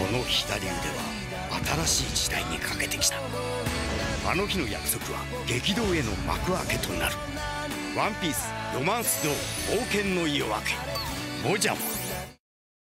この左腕は新しい時代にかけてきた。あの日の約束は激動への幕開けとなる「ワンピースロマンスド冒険の夜明け」「モジャモ」